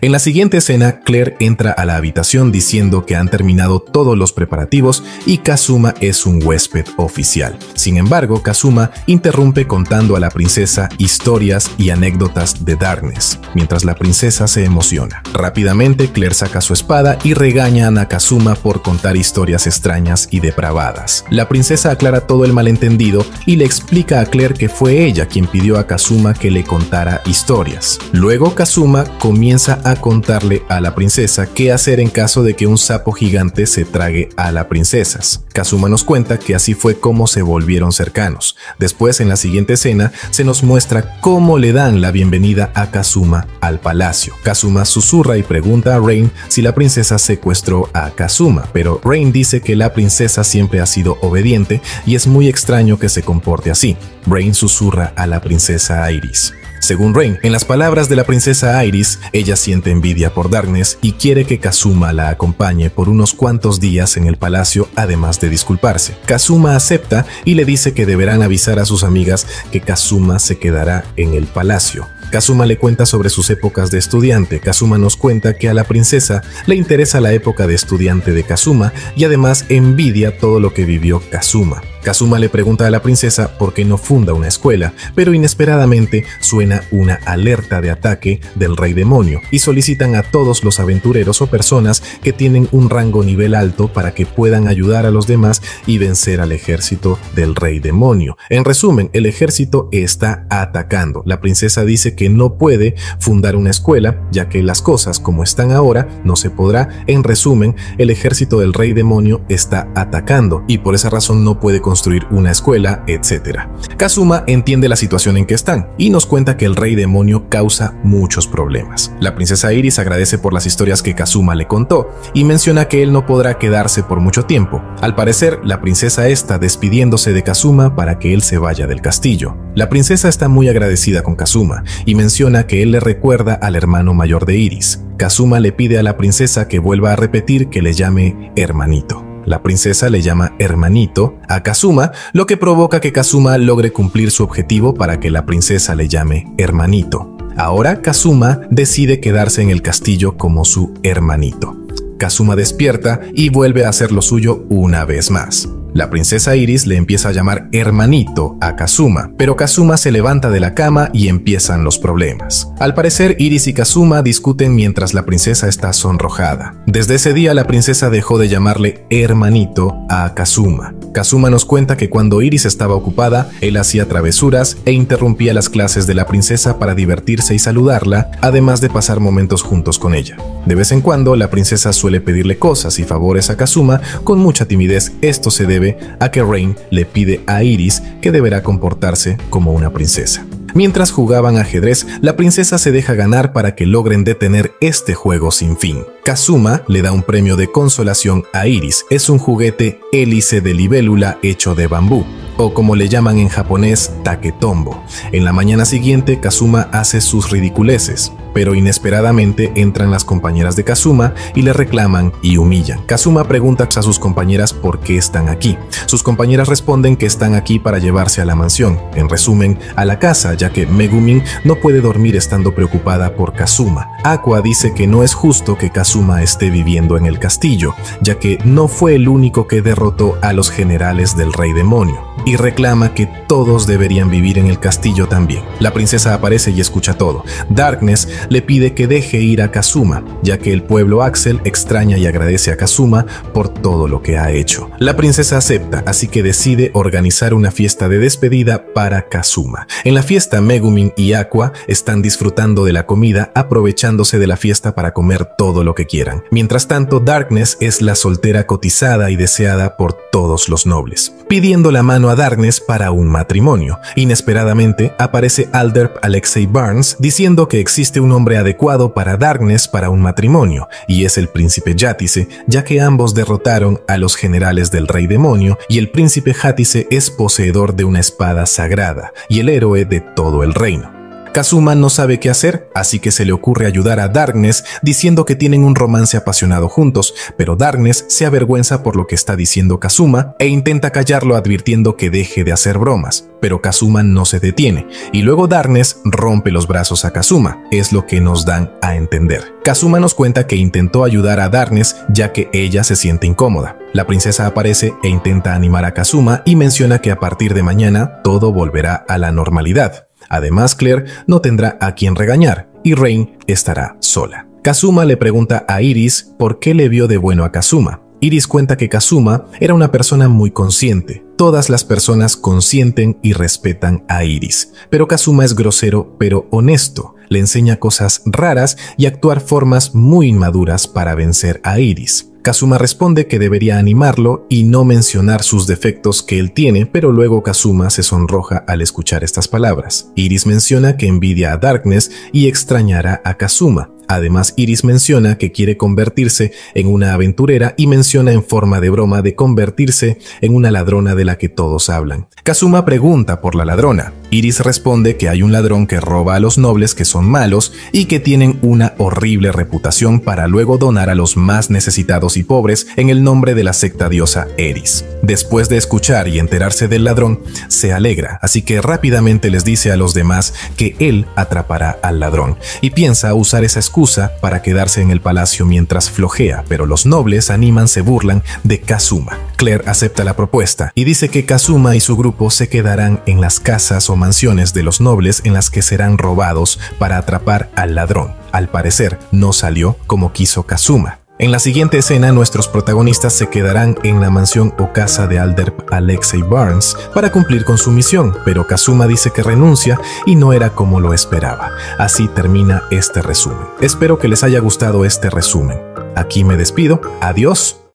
En la siguiente escena, Claire entra a la habitación diciendo que han terminado todos los preparativos y Kazuma es un huésped oficial. Sin embargo, Kazuma interrumpe contando a la princesa historias y anécdotas de Darkness, mientras la princesa se emociona. Rápidamente, Claire saca su espada y regaña a Kazuma por contar historias extrañas y depravadas. La princesa aclara todo el malentendido y le explica a Claire que fue ella quien pidió a Kazuma que le contara historias. Luego Kazuma comienza a contarle a la princesa qué hacer en caso de que un sapo gigante se trague a las princesas. Kazuma nos cuenta que así fue como se volvieron cercanos. Después, en la siguiente escena, se nos muestra cómo le dan la bienvenida a Kazuma al palacio. Kazuma susurra y pregunta a Rain si la princesa secuestró a Kazuma, pero Rain dice que la princesa siempre ha sido obediente y es muy extraño que se comporte así. Rain susurra a la princesa Iris. Según Rain, en las palabras de la princesa Iris, ella siente envidia por Darkness y quiere que Kazuma la acompañe por unos cuantos días en el palacio, además de disculparse. Kazuma acepta y le dice que deberán avisar a sus amigas que Kazuma se quedará en el palacio. Kazuma le cuenta sobre sus épocas de estudiante. Kazuma nos cuenta que a la princesa le interesa la época de estudiante de Kazuma y además envidia todo lo que vivió Kazuma. Kazuma le pregunta a la princesa por qué no funda una escuela, pero inesperadamente suena una alerta de ataque del rey demonio y solicitan a todos los aventureros o personas que tienen un rango nivel alto para que puedan ayudar a los demás y vencer al ejército del rey demonio. En resumen, el ejército está atacando. La princesa dice que no puede fundar una escuela, ya que las cosas como están ahora no se podrá. En resumen, el ejército del rey demonio está atacando y por esa razón no puede construir una escuela, etc. Kazuma entiende la situación en que están y nos cuenta que el rey demonio causa muchos problemas. La princesa Iris agradece por las historias que Kazuma le contó y menciona que él no podrá quedarse por mucho tiempo. Al parecer, la princesa está despidiéndose de Kazuma para que él se vaya del castillo. La princesa está muy agradecida con Kazuma y menciona que él le recuerda al hermano mayor de Iris. Kazuma le pide a la princesa que vuelva a repetir que le llame hermanito. La princesa le llama hermanito a Kazuma, lo que provoca que Kazuma logre cumplir su objetivo para que la princesa le llame hermanito. Ahora Kazuma decide quedarse en el castillo como su hermanito. Kazuma despierta y vuelve a hacer lo suyo una vez más. La princesa Iris le empieza a llamar hermanito a Kazuma, pero Kazuma se levanta de la cama y empiezan los problemas. Al parecer, Iris y Kazuma discuten mientras la princesa está sonrojada. Desde ese día la princesa dejó de llamarle hermanito a Kazuma. Kazuma nos cuenta que cuando Iris estaba ocupada, él hacía travesuras e interrumpía las clases de la princesa para divertirse y saludarla, además de pasar momentos juntos con ella. De vez en cuando, la princesa suele pedirle cosas y favores a Kazuma con mucha timidez. Esto se debe a que Rain le pide a Iris que deberá comportarse como una princesa. Mientras jugaban ajedrez, la princesa se deja ganar para que logren detener este juego sin fin. Kazuma le da un premio de consolación a Iris. Es un juguete hélice de libélula hecho de bambú, o como le llaman en japonés, taketombo. En la mañana siguiente, Kazuma hace sus ridiculeces pero inesperadamente entran las compañeras de Kazuma y le reclaman y humillan. Kazuma pregunta a sus compañeras por qué están aquí. Sus compañeras responden que están aquí para llevarse a la mansión, en resumen, a la casa, ya que Megumin no puede dormir estando preocupada por Kazuma. Aqua dice que no es justo que Kazuma esté viviendo en el castillo, ya que no fue el único que derrotó a los generales del rey demonio y reclama que todos deberían vivir en el castillo también. La princesa aparece y escucha todo. Darkness le pide que deje ir a Kazuma, ya que el pueblo Axel extraña y agradece a Kazuma por todo lo que ha hecho. La princesa acepta, así que decide organizar una fiesta de despedida para Kazuma. En la fiesta, Megumin y Aqua están disfrutando de la comida, aprovechándose de la fiesta para comer todo lo que quieran. Mientras tanto, Darkness es la soltera cotizada y deseada por todos los nobles, pidiendo la mano a Darkness para un matrimonio. Inesperadamente aparece Alderp Alexei Barnes diciendo que existe un hombre adecuado para Darkness para un matrimonio, y es el príncipe Yátice, ya que ambos derrotaron a los generales del rey demonio y el príncipe Játice es poseedor de una espada sagrada y el héroe de todo el reino. Kazuma no sabe qué hacer, así que se le ocurre ayudar a Darkness diciendo que tienen un romance apasionado juntos, pero Darkness se avergüenza por lo que está diciendo Kazuma e intenta callarlo advirtiendo que deje de hacer bromas, pero Kazuma no se detiene, y luego Darkness rompe los brazos a Kazuma, es lo que nos dan a entender. Kazuma nos cuenta que intentó ayudar a Darkness ya que ella se siente incómoda. La princesa aparece e intenta animar a Kazuma y menciona que a partir de mañana todo volverá a la normalidad. Además, Claire no tendrá a quien regañar y Rain estará sola. Kazuma le pregunta a Iris por qué le vio de bueno a Kazuma. Iris cuenta que Kazuma era una persona muy consciente. Todas las personas consienten y respetan a Iris, pero Kazuma es grosero pero honesto. Le enseña cosas raras y actuar formas muy inmaduras para vencer a Iris. Kazuma responde que debería animarlo y no mencionar sus defectos que él tiene, pero luego Kazuma se sonroja al escuchar estas palabras. Iris menciona que envidia a Darkness y extrañará a Kazuma. Además, Iris menciona que quiere convertirse en una aventurera y menciona en forma de broma de convertirse en una ladrona de la que todos hablan. Kazuma pregunta por la ladrona. Iris responde que hay un ladrón que roba a los nobles que son malos y que tienen una horrible reputación para luego donar a los más necesitados y pobres en el nombre de la secta diosa Eris. Después de escuchar y enterarse del ladrón, se alegra, así que rápidamente les dice a los demás que él atrapará al ladrón y piensa usar esa para quedarse en el palacio mientras flojea, pero los nobles animan se burlan de Kazuma. Claire acepta la propuesta y dice que Kazuma y su grupo se quedarán en las casas o mansiones de los nobles en las que serán robados para atrapar al ladrón. Al parecer, no salió como quiso Kazuma. En la siguiente escena, nuestros protagonistas se quedarán en la mansión o casa de Alderp Alexei Barnes para cumplir con su misión, pero Kazuma dice que renuncia y no era como lo esperaba. Así termina este resumen. Espero que les haya gustado este resumen. Aquí me despido. Adiós